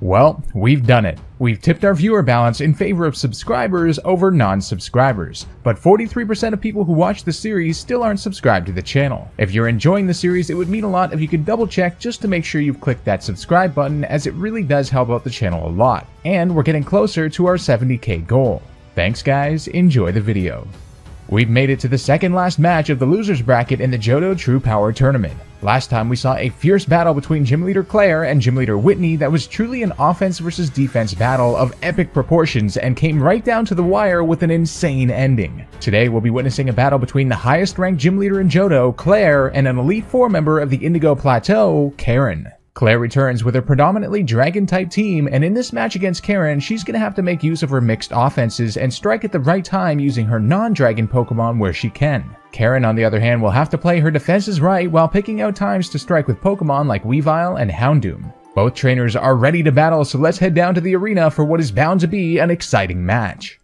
Well, we've done it. We've tipped our viewer balance in favor of subscribers over non-subscribers, but 43% of people who watch the series still aren't subscribed to the channel. If you're enjoying the series, it would mean a lot if you could double check just to make sure you've clicked that subscribe button as it really does help out the channel a lot. And we're getting closer to our 70k goal. Thanks guys, enjoy the video. We've made it to the second last match of the losers bracket in the Johto True Power Tournament. Last time we saw a fierce battle between Gym Leader Clair and Gym Leader Whitney that was truly an offense versus defense battle of epic proportions and came right down to the wire with an insane ending. Today we'll be witnessing a battle between the highest ranked Gym Leader in Johto, Clair, and an Elite Four member of the Indigo Plateau, Karen. Clair returns with a predominantly dragon type team, and in this match against Karen, she's to have to make use of her mixed offenses and strike at the right time using her non dragon Pokemon where she can. Karen, on the other hand, will have to play her defenses right while picking out times to strike with Pokemon like Weavile and Houndoom. Both trainers are ready to battle, so let's head down to the arena for what is bound to be an exciting match.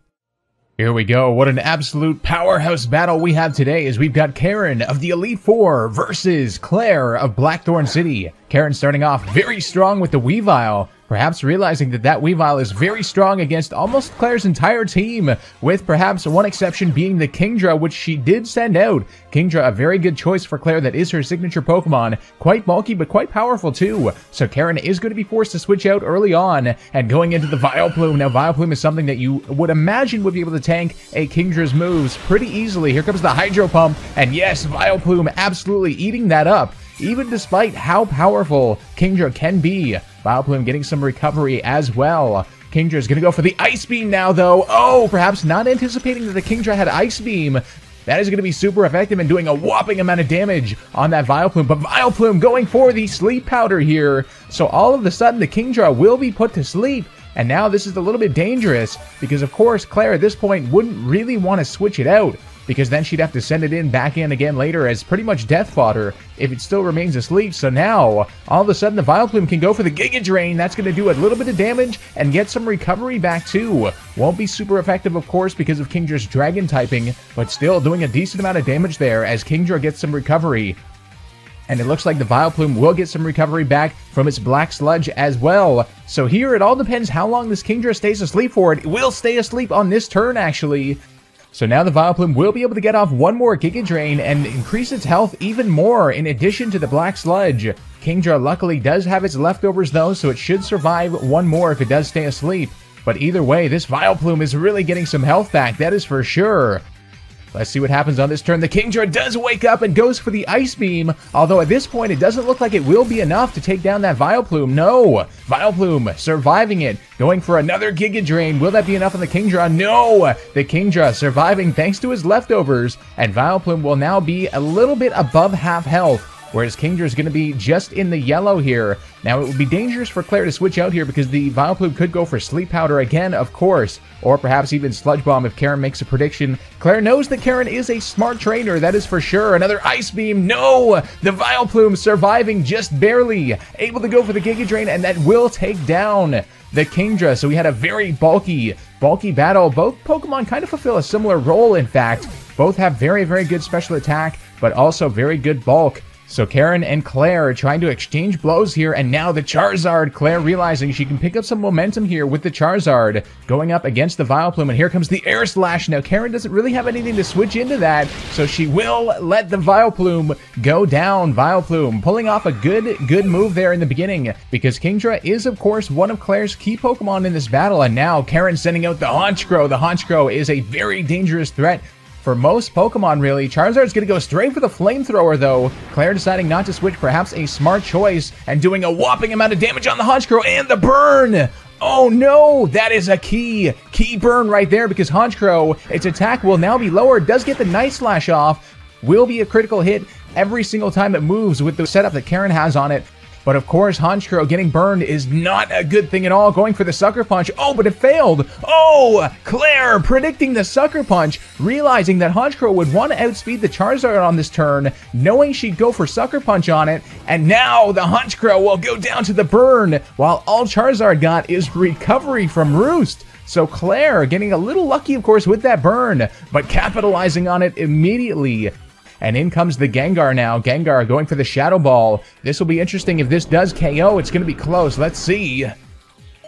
Here we go. What an absolute powerhouse battle we have today is we've got Karen of the Elite Four versus Clair of Blackthorn City. Karen starting off very strong with the Weavile, perhaps realizing that that Weavile is very strong against almost Clair's entire team, with perhaps one exception being the Kingdra, which she did send out. Kingdra, a very good choice for Clair that is her signature Pokemon, quite bulky but quite powerful too, so Karen is going to be forced to switch out early on, and going into the Vileplume. Now Vileplume is something that you would imagine would be able to tank a Kingdra's moves pretty easily. Here comes the Hydro Pump, and yes, Vileplume absolutely eating that up even despite how powerful Kingdra can be. Vileplume getting some recovery as well. Kingdra is going to go for the Ice Beam now, though. Oh, perhaps not anticipating that the Kingdra had Ice Beam. That is going to be super effective and doing a whopping amount of damage on that Vileplume. But Vileplume going for the Sleep Powder here. So all of a sudden, the Kingdra will be put to sleep. And now this is a little bit dangerous because, of course, Clair at this point wouldn't really want to switch it out because then she'd have to send it in back in again later as pretty much death fodder if it still remains asleep. So now, all of a sudden, the Vileplume can go for the Giga Drain. That's going to do a little bit of damage and get some recovery back too. Won't be super effective, of course, because of Kingdra's Dragon typing, but still doing a decent amount of damage there as Kingdra gets some recovery and it looks like the Vileplume will get some recovery back from its Black Sludge as well. So here, it all depends how long this Kingdra stays asleep for. It will stay asleep on this turn, actually. So now the Vileplume will be able to get off one more Giga Drain and increase its health even more in addition to the Black Sludge. Kingdra luckily does have its leftovers though, so it should survive one more if it does stay asleep. But either way, this Vileplume is really getting some health back, that is for sure. Let's see what happens on this turn. The Kingdra does wake up and goes for the Ice Beam, although at this point it doesn't look like it will be enough to take down that Vileplume. No! Vileplume surviving it, going for another Giga Drain. Will that be enough on the Kingdra? No! The Kingdra surviving thanks to his leftovers, and Vileplume will now be a little bit above half health whereas Kingdra is going to be just in the yellow here. Now, it would be dangerous for Clair to switch out here because the Vileplume could go for Sleep Powder again, of course, or perhaps even Sludge Bomb if Karen makes a prediction. Clair knows that Karen is a smart trainer, that is for sure. Another Ice Beam, no! The Vileplume surviving just barely, able to go for the Giga Drain, and that will take down the Kingdra. So we had a very bulky, bulky battle. Both Pokemon kind of fulfill a similar role, in fact. Both have very, very good special attack, but also very good bulk. So Karen and Clair are trying to exchange blows here, and now the Charizard. Clair realizing she can pick up some momentum here with the Charizard going up against the Vileplume, and here comes the Air Slash. Now Karen doesn't really have anything to switch into that, so she will let the Vileplume go down. Vileplume pulling off a good, good move there in the beginning, because Kingdra is, of course, one of Clair's key Pokemon in this battle, and now Karen sending out the Honchkrow. The Honchkrow is a very dangerous threat for most Pokemon, really. Charizard's gonna go straight for the Flamethrower, though. Clair deciding not to switch, perhaps a smart choice, and doing a whopping amount of damage on the Honchkrow, and the burn! Oh no, that is a key, key burn right there because Honchkrow, its attack will now be lowered, does get the Night Slash off, will be a critical hit every single time it moves with the setup that Karen has on it. But of course, Honchkrow getting burned is not a good thing at all. Going for the Sucker Punch. Oh, but it failed. Oh, Clair predicting the Sucker Punch, realizing that Honchkrow would want to outspeed the Charizard on this turn, knowing she'd go for Sucker Punch on it. And now the Honchkrow will go down to the burn, while all Charizard got is recovery from Roost. So Clair getting a little lucky, of course, with that burn, but capitalizing on it immediately. And in comes the Gengar now. Gengar going for the Shadow Ball. This will be interesting. If this does KO, it's going to be close. Let's see.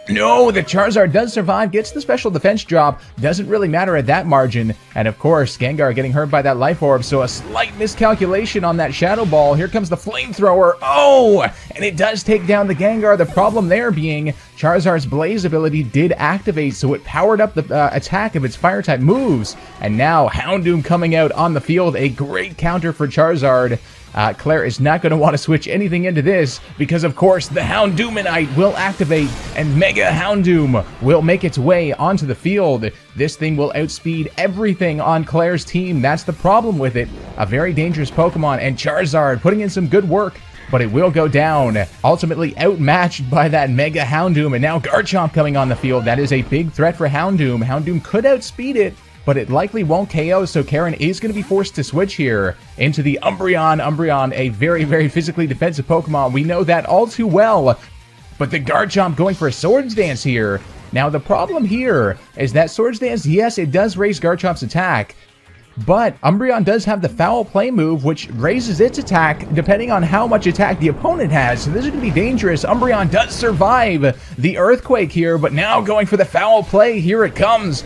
No, the Charizard does survive, gets the special defense drop, doesn't really matter at that margin. And of course, Gengar getting hurt by that Life Orb, so a slight miscalculation on that Shadow Ball. Here comes the Flamethrower. Oh! And it does take down the Gengar. The problem there being Charizard's Blaze ability did activate, so it powered up the uh, attack of its Fire-type moves. And now Houndoom coming out on the field, a great counter for Charizard. Uh, Clair is not going to want to switch anything into this because, of course, the Houndoominite will activate and Mega Houndoom will make its way onto the field. This thing will outspeed everything on Clair's team. That's the problem with it. A very dangerous Pokemon and Charizard putting in some good work but it will go down. Ultimately outmatched by that Mega Houndoom, and now Garchomp coming on the field. That is a big threat for Houndoom. Houndoom could outspeed it, but it likely won't KO, so Karen is going to be forced to switch here into the Umbreon. Umbreon, a very, very physically defensive Pokemon. We know that all too well. But the Garchomp going for a Swords Dance here. Now, the problem here is that Swords Dance, yes, it does raise Garchomp's attack, but Umbreon does have the Foul Play move, which raises its attack depending on how much attack the opponent has. So this is going to be dangerous. Umbreon does survive the Earthquake here, but now going for the Foul Play. Here it comes.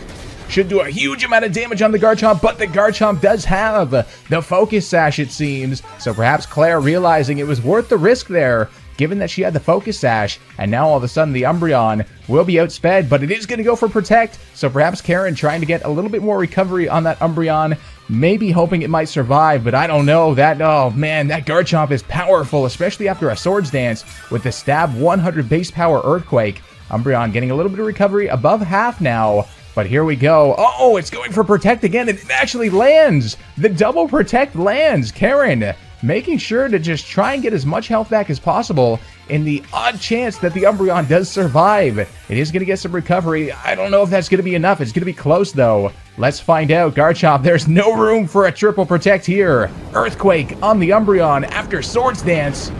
Should do a huge amount of damage on the Garchomp, but the Garchomp does have the Focus Sash, it seems. So perhaps Clair realizing it was worth the risk there, given that she had the Focus Sash, and now all of a sudden the Umbreon will be outsped, but it is going to go for Protect. So perhaps Karen trying to get a little bit more recovery on that Umbreon, maybe hoping it might survive, but I don't know. That, oh man, that Garchomp is powerful, especially after a Swords Dance with the Stab 100 base power Earthquake. Umbreon getting a little bit of recovery, above half now. But here we go. Oh, it's going for Protect again. And it actually lands. The double Protect lands. Karen making sure to just try and get as much health back as possible in the odd chance that the Umbreon does survive. It is going to get some recovery. I don't know if that's going to be enough. It's going to be close, though. Let's find out. Garchomp, there's no room for a triple protect here. Earthquake on the Umbreon after Swords Dance.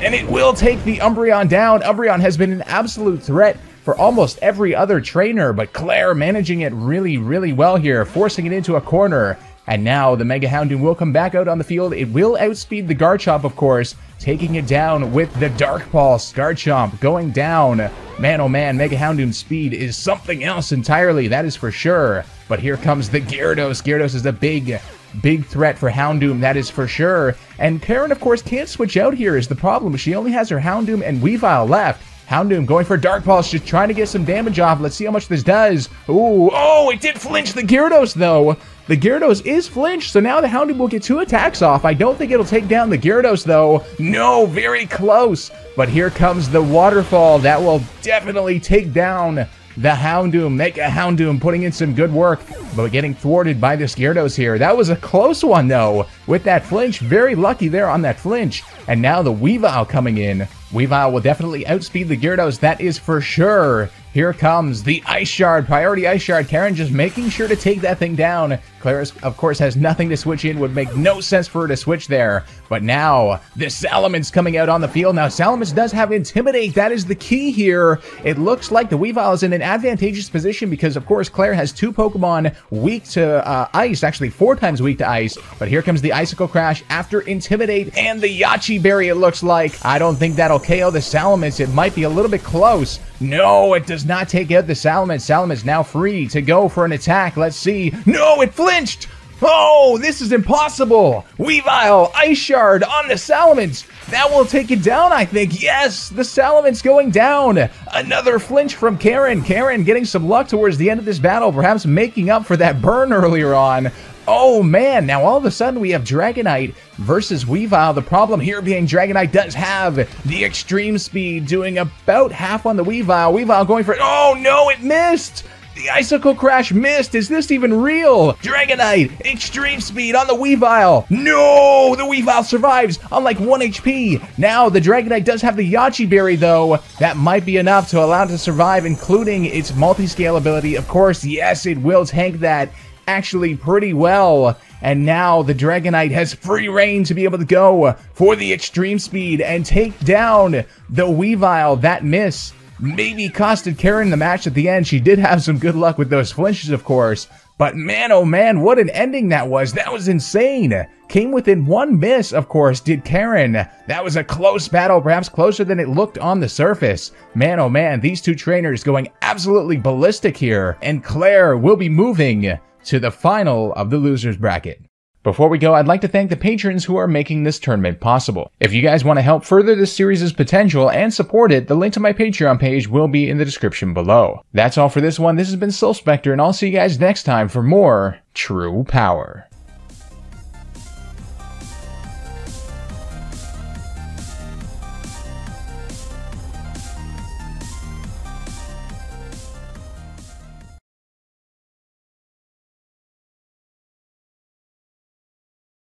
And it will take the Umbreon down. Umbreon has been an absolute threat for almost every other trainer, but Clair managing it really, really well here, forcing it into a corner. And now the Mega Houndoom will come back out on the field. It will outspeed the Garchomp, of course, taking it down with the Dark Pulse. Garchomp going down. Man, oh man, Mega Houndoom's speed is something else entirely, that is for sure. But here comes the Gyarados. Gyarados is a big, big threat for Houndoom, that is for sure. And Karen, of course, can't switch out here is the problem. She only has her Houndoom and Weavile left. Houndoom going for Dark Pulse, just trying to get some damage off. Let's see how much this does. Ooh, oh, it did flinch the Gyarados, though. The Gyarados is flinched, so now the Houndoom will get two attacks off. I don't think it'll take down the Gyarados, though. No, very close. But here comes the Waterfall. That will definitely take down the Houndoom, Mega Houndoom putting in some good work, but getting thwarted by this Gyarados here. That was a close one, though, with that flinch. Very lucky there on that flinch. And now the Weavile coming in. Weavile will definitely outspeed the Gyarados, that is for sure. Here comes the Ice Shard, Priority Ice Shard. Karen just making sure to take that thing down. Claris, of course, has nothing to switch in. Would make no sense for her to switch there. But now, the Salamence coming out on the field. Now, Salamence does have Intimidate. That is the key here. It looks like the Weavile is in an advantageous position because, of course, Clair has two Pokemon weak to uh, Ice. Actually, four times weak to Ice. But here comes the Icicle Crash after Intimidate and the Yache Berry, it looks like. I don't think that'll KO the Salamence. It might be a little bit close. No, it does not take out the Salamence. Salamence now free to go for an attack. Let's see. No, it flinched! Oh, this is impossible! Weavile, Ice Shard on the Salamence! That will take it down, I think. Yes, the Salamence going down. Another flinch from Karen. Karen getting some luck towards the end of this battle, perhaps making up for that burn earlier on. Oh man, now all of a sudden we have Dragonite versus Weavile. The problem here being Dragonite does have the extreme speed, doing about half on the Weavile. Weavile going for it. Oh no, it missed! The Icicle Crash missed! Is this even real? Dragonite, extreme speed on the Weavile! No! The Weavile survives on like 1 HP! Now, the Dragonite does have the Yache Berry, though. That might be enough to allow it to survive, including its multi-scale ability. Of course, yes, it will tank that actually pretty well. And now the Dragonite has free reign to be able to go for the extreme speed and take down the Weavile. That miss maybe costed Karen the match at the end. She did have some good luck with those flinches, of course. But man, oh man, what an ending that was. That was insane. came within one miss, of course, did Karen. That was a close battle, perhaps closer than it looked on the surface. Man, oh man, these two trainers going absolutely ballistic here, and Clair will be moving to the final of the losers bracket. Before we go, I'd like to thank the patrons who are making this tournament possible. If you guys want to help further this series' potential and support it, the link to my Patreon page will be in the description below. That's all for this one. This has been SilphSpectre, and I'll see you guys next time for more True Power.